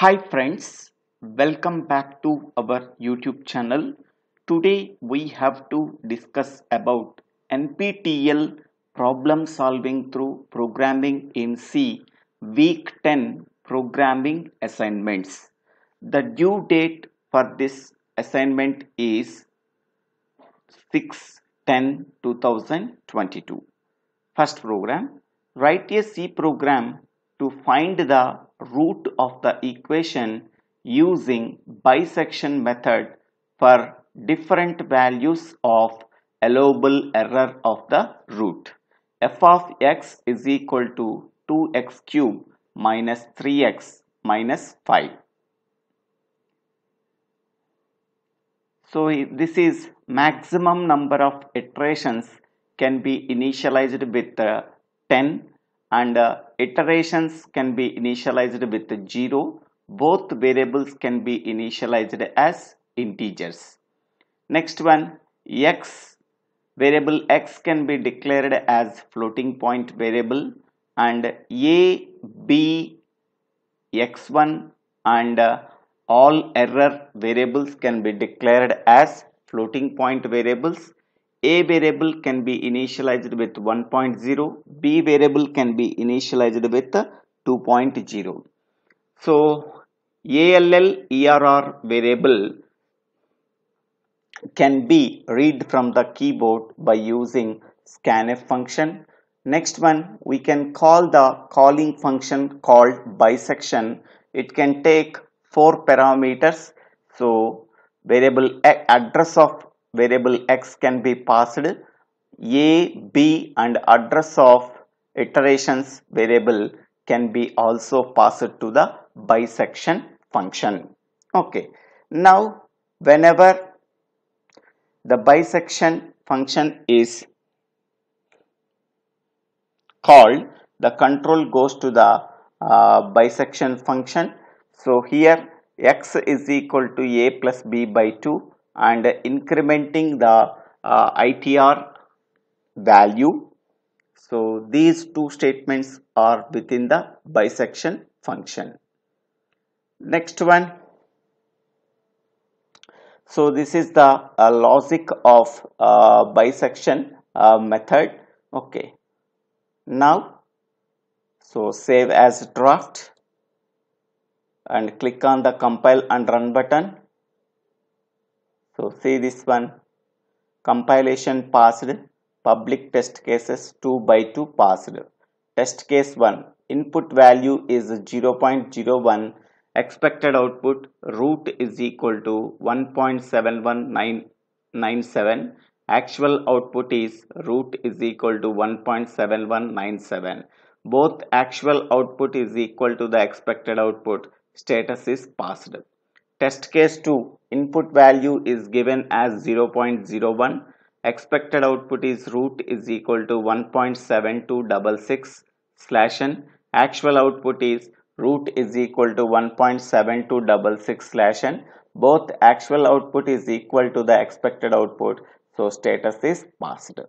Hi friends, welcome back to our YouTube channel. Today we have to discuss about NPTEL problem solving through programming in C week 10 programming assignments. The due date for this assignment is 6 10 2022. First program write a C program to find the root of the equation using bisection method for different values of allowable error of the root. f of x is equal to 2x cube minus 3x minus 5. So this is maximum number of iterations can be initialized with uh, 10 and uh, iterations can be initialized with 0 both variables can be initialized as integers. Next one x. Variable x can be declared as floating point variable. And a b x1 and uh, all error variables can be declared as floating point variables a variable can be initialized with 1.0 b variable can be initialized with 2.0 so all err variable can be read from the keyboard by using scanf function. Next one we can call the calling function called bisection. It can take four parameters. So variable address of variable x can be passed. A b and address of iterations variable can be also passed to the bisection function. Okay. Now whenever the bisection function is called the control goes to the uh, bisection function. So here x is equal to a plus b by 2 and incrementing the uh, ITR value. So these two statements are within the bisection function. Next one. So this is the uh, logic of uh, bisection uh, method. Okay. Now so save as draft and click on the compile and run button so see this one. Compilation passed. Public test cases 2 by 2 passed. Test case 1 input value is 0.01 expected output root is equal to 1.71997 actual output is root is equal to 1.7197 both actual output is equal to the expected output. Status is passed. Test case 2 input value is given as 0.01 expected output is root is equal to 1.7266 slash n actual output is root is equal to 1.7266 slash n. Both actual output is equal to the expected output so status is passed.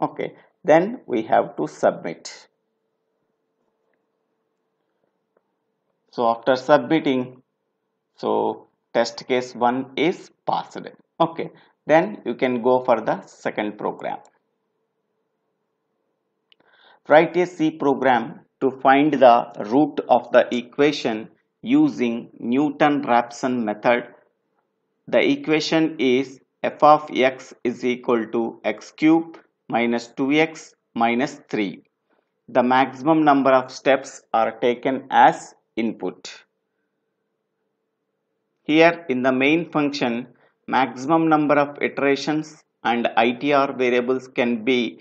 Okay then we have to submit. So after submitting so test case 1 is passed. Okay then you can go for the second program. Write a c program to find the root of the equation using newton-raphson method. The equation is f of x is equal to x cube minus 2x minus 3 the maximum number of steps are taken as input here in the main function maximum number of iterations and ITR variables can be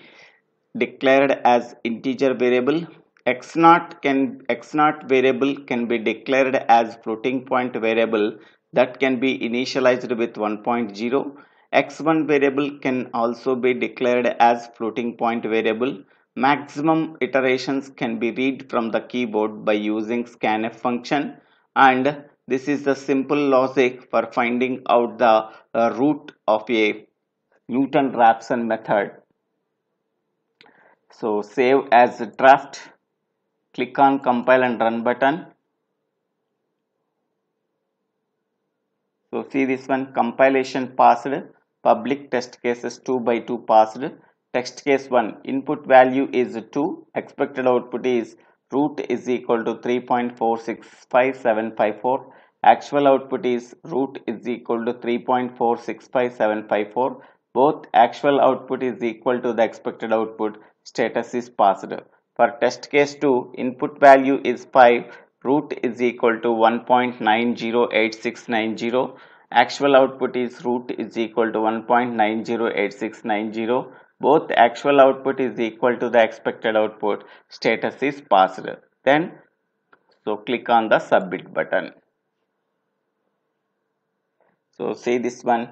declared as integer variable. X naught can x naught variable can be declared as floating point variable that can be initialized with 1.0 x1 variable can also be declared as floating point variable. Maximum iterations can be read from the keyboard by using scanf function. And this is the simple logic for finding out the uh, root of a Newton-Raphson method. So save as draft, click on compile and run button. so see this one compilation passed public test cases 2 by 2 passed text case 1 input value is 2 expected output is root is equal to 3.465754 actual output is root is equal to 3.465754 both actual output is equal to the expected output. Status is passed. For test case 2 input value is 5 root is equal to 1.908690 actual output is root is equal to 1.908690 both actual output is equal to the expected output. Status is passed. Then so click on the submit button. So see this one.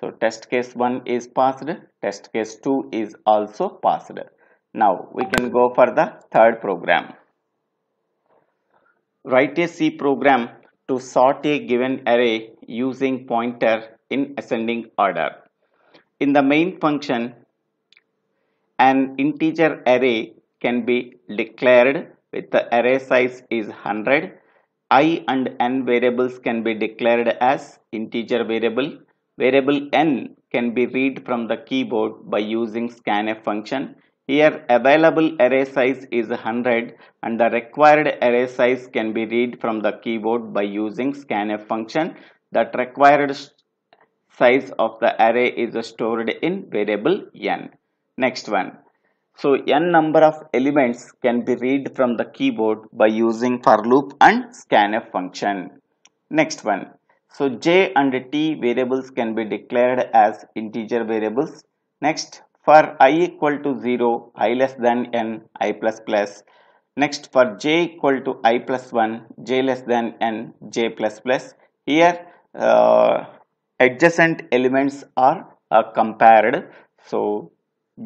So test case 1 is passed. Test case 2 is also passed. Now we can go for the third program. Write a C program to sort a given array using pointer in ascending order in the main function an integer array can be declared with the array size is 100 i and n variables can be declared as integer variable. Variable n can be read from the keyboard by using scanf function. Here available array size is 100 and the required array size can be read from the keyboard by using scanf function. That required size of the array is stored in variable n next one so n number of elements can be read from the keyboard by using for loop and scanf function. Next one. So j and t variables can be declared as integer variables. Next for i equal to 0, i less than n, i plus plus. Next for j equal to i plus 1, j less than n, j plus plus. Here uh, adjacent elements are uh, compared. So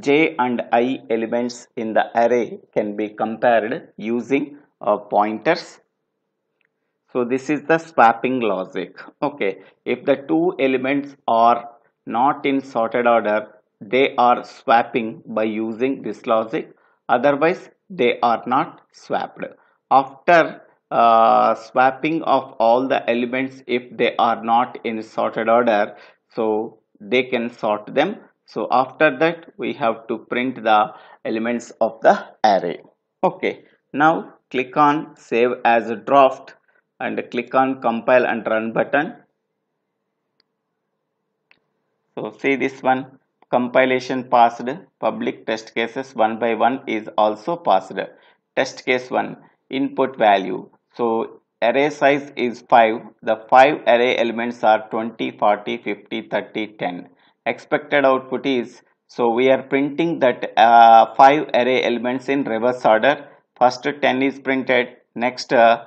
j and i elements in the array can be compared using uh, pointers. So this is the swapping logic. Okay. If the two elements are not in sorted order they are swapping by using this logic. Otherwise they are not swapped. After uh, swapping of all the elements if they are not in sorted order so they can sort them. So after that we have to print the elements of the array. Okay now click on save as a draft and click on compile and run button. So see this one compilation passed. Public test cases one by one is also passed. Test case 1 input value so array size is 5 the 5 array elements are 20 40 50 30 10 expected output is so we are printing that uh, 5 array elements in reverse order. First 10 is printed next uh,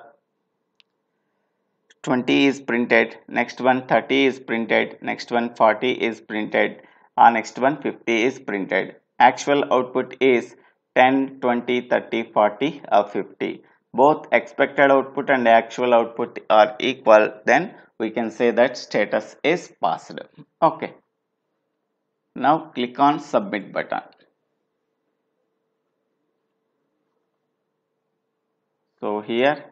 20 is printed next one 30 is printed next one 40 is printed uh, next one 50 is printed. Actual output is 10 20 30 40 or 50 both expected output and actual output are equal then we can say that status is passed okay now click on submit button. So here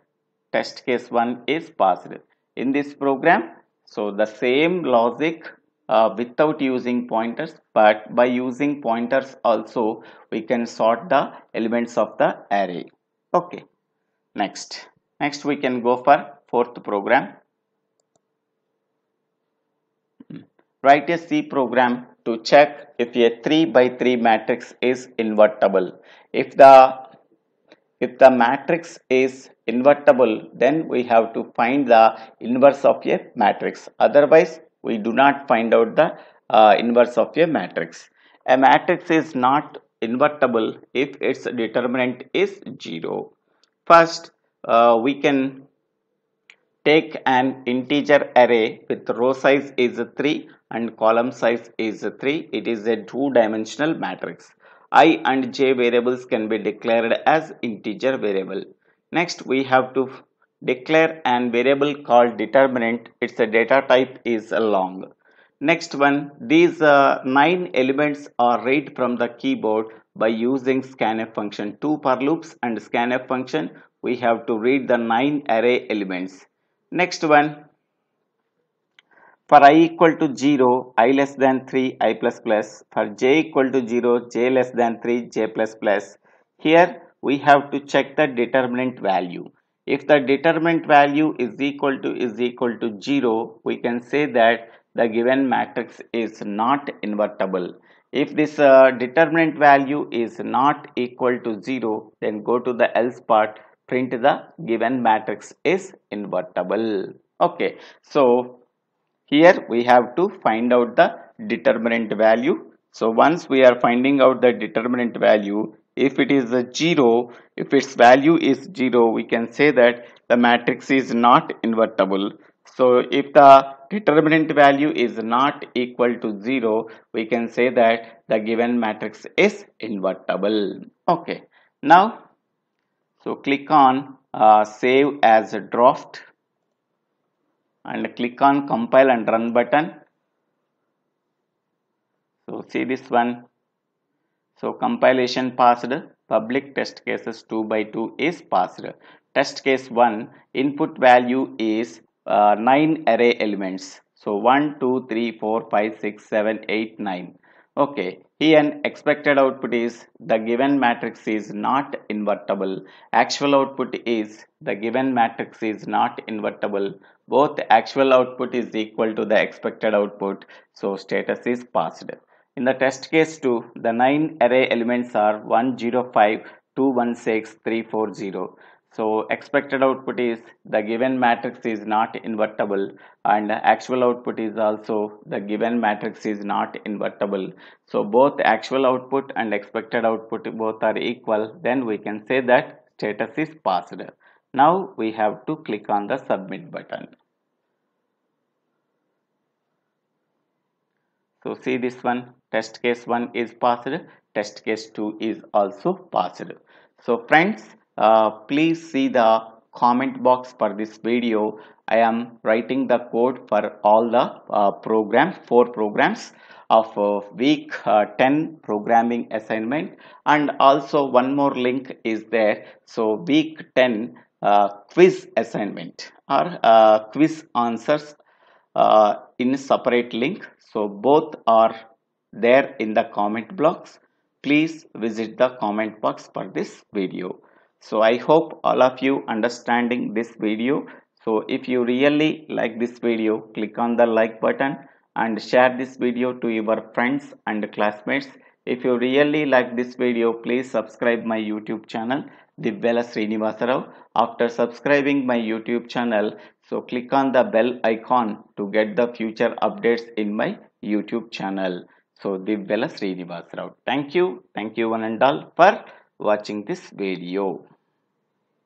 test case 1 is passed. In this program, so the same logic uh, without using pointers but by using pointers also we can sort the elements of the array. Okay. Next. Next we can go for fourth program. Write a C program to check if a 3 by 3 matrix is invertible. If the if the matrix is invertible then we have to find the inverse of a matrix otherwise we do not find out the uh, inverse of a matrix. A matrix is not invertible if its determinant is 0. First uh, we can take an integer array with row size is 3 and column size is 3 it is a two dimensional matrix. I and j variables can be declared as integer variable. Next we have to declare an variable called determinant. Its data type is long next one these uh, nine elements are read from the keyboard by using scanf function. Two for loops and scanf function. We have to read the nine array elements. Next one for i equal to 0 i less than 3 i plus plus. For j equal to 0 j less than 3 j plus plus. Here we have to check the determinant value. If the determinant value is equal to is equal to 0 we can say that the given matrix is not invertible. If this uh, determinant value is not equal to 0 then go to the else part print the given matrix is invertible. Okay so here we have to find out the determinant value. So once we are finding out the determinant value if it is a 0 if its value is 0 we can say that the matrix is not invertible so if the determinant value is not equal to 0 we can say that the given matrix is invertible. Okay. Now so click on uh, save as a draft and click on compile and run button. So see this one. So compilation passed. Public test cases 2 by 2 is passed. Test case 1 input value is uh, 9 array elements. So 1 2 3 4 5 6 7 8 9 okay. Here expected output is the given matrix is not invertible. Actual output is the given matrix is not invertible. Both actual output is equal to the expected output. So status is passed. In the test case 2 the nine array elements are 105 216 340 so expected output is the given matrix is not invertible and actual output is also the given matrix is not invertible. So both actual output and expected output both are equal then we can say that status is passed. Now we have to click on the submit button. So see this one. Test case 1 is passed. Test case 2 is also passed. So friends uh, please see the comment box for this video. I am writing the code for all the uh, programs four programs of uh, week uh, 10 programming assignment. And also one more link is there. So week 10 uh, quiz assignment or uh, quiz answers in separate link. So both are there in the comment box. Please visit the comment box for this video so i hope all of you understanding this video. So if you really like this video click on the like button and share this video to your friends and classmates. If you really like this video please subscribe my youtube channel Divvela Srinivasarao after subscribing my youtube channel so click on the bell icon to get the future updates in my youtube channel. So Divvela Srinivasarao thank you. Thank you one and all for watching this video